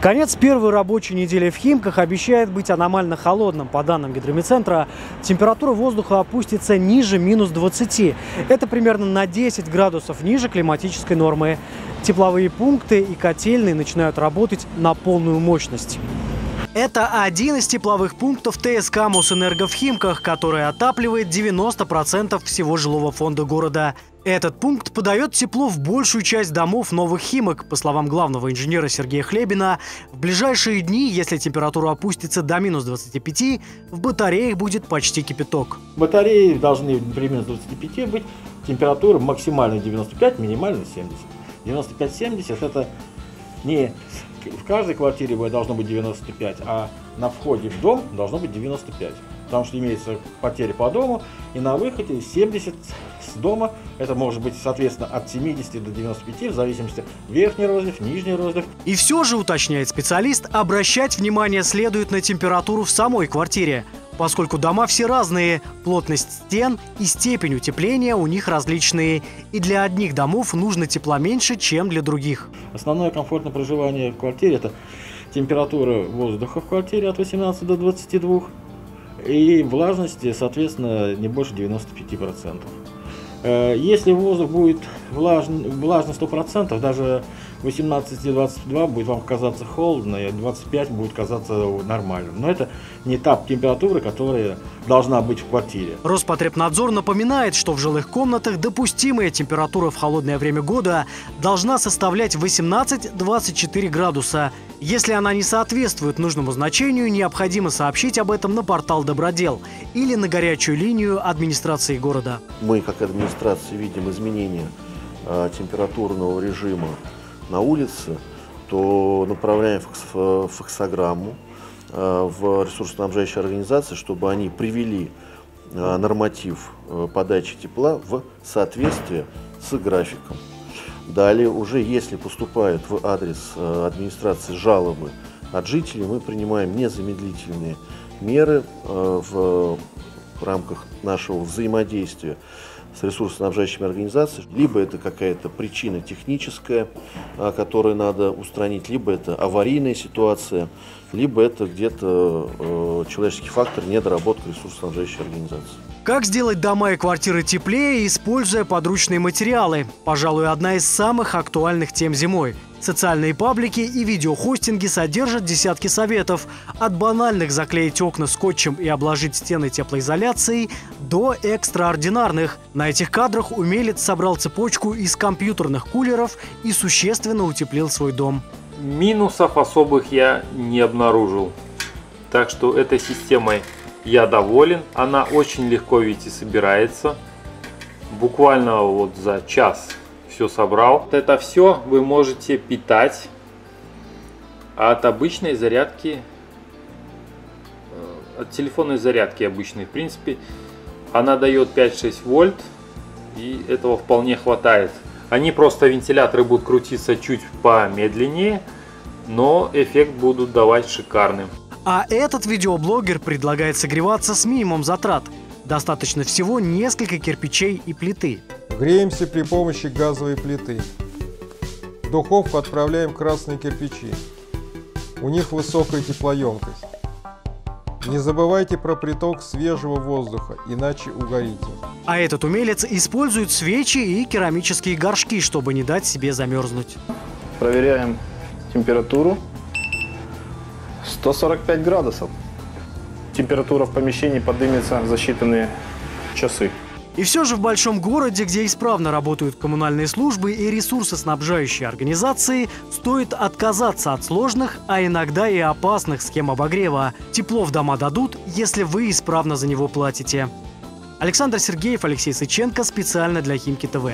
Конец первой рабочей недели в Химках обещает быть аномально холодным. По данным гидромедцентра, температура воздуха опустится ниже минус 20. Это примерно на 10 градусов ниже климатической нормы. Тепловые пункты и котельные начинают работать на полную мощность. Это один из тепловых пунктов ТСК «Мосэнерго» в Химках, который отапливает 90% всего жилого фонда города. Этот пункт подает тепло в большую часть домов новых Химок. По словам главного инженера Сергея Хлебина, в ближайшие дни, если температура опустится до минус 25, в батареях будет почти кипяток. Батареи должны при минус 25 быть, температура максимально 95, минимально 70. 95-70 это не в каждой квартире должно быть 95, а на входе в дом должно быть 95. Потому что имеется потери по дому, и на выходе 70 с дома. Это может быть, соответственно, от 70 до 95, в зависимости верхний розлив, нижний розлив. И все же, уточняет специалист, обращать внимание следует на температуру в самой квартире поскольку дома все разные, плотность стен и степень утепления у них различные. И для одних домов нужно тепла меньше, чем для других. Основное комфортное проживание в квартире – это температура воздуха в квартире от 18 до 22 и влажности, соответственно, не больше 95%. Э, если воздух будет влажный, влажный 100%, даже 18-22 будет вам казаться холодно, и 25 будет казаться нормальным. Но это не та температура, которая должна быть в квартире. Роспотребнадзор напоминает, что в жилых комнатах допустимая температура в холодное время года должна составлять 18-24 градуса. Если она не соответствует нужному значению, необходимо сообщить об этом на портал Добродел или на горячую линию администрации города. Мы, как администрация, видим изменения э, температурного режима на улице, то направляем факсограмму э, в ресурсоснабжающие организации, чтобы они привели э, норматив э, подачи тепла в соответствие с графиком. Далее, уже если поступают в адрес администрации жалобы от жителей, мы принимаем незамедлительные меры в рамках нашего взаимодействия с ресурсоснабжающими организациями. Либо это какая-то причина техническая, а, которую надо устранить, либо это аварийная ситуация, либо это где-то э, человеческий фактор, недоработка ресурсоснабжающей организации. Как сделать дома и квартиры теплее, используя подручные материалы? Пожалуй, одна из самых актуальных тем зимой. Социальные паблики и видеохостинги содержат десятки советов. От банальных заклеить окна скотчем и обложить стены теплоизоляцией до экстраординарных. На этих кадрах умелец собрал цепочку из компьютерных кулеров и существенно утеплил свой дом. Минусов особых я не обнаружил. Так что этой системой я доволен. Она очень легко ведь и собирается. Буквально вот за час все собрал. Вот это все вы можете питать от обычной зарядки, э, от телефонной зарядки обычной. В принципе, она дает 5-6 вольт, и этого вполне хватает. Они просто, вентиляторы будут крутиться чуть помедленнее, но эффект будут давать шикарным. А этот видеоблогер предлагает согреваться с минимум затрат. Достаточно всего несколько кирпичей и плиты. Греемся при помощи газовой плиты. В духовку отправляем красные кирпичи. У них высокая теплоемкость. Не забывайте про приток свежего воздуха, иначе угорите. А этот умелец использует свечи и керамические горшки, чтобы не дать себе замерзнуть. Проверяем температуру. 145 градусов. Температура в помещении поднимется за считанные часы. И все же в большом городе, где исправно работают коммунальные службы и ресурсоснабжающие организации, стоит отказаться от сложных, а иногда и опасных схем обогрева. Тепло в дома дадут, если вы исправно за него платите. Александр Сергеев, Алексей Сыченко специально для Химки ТВ.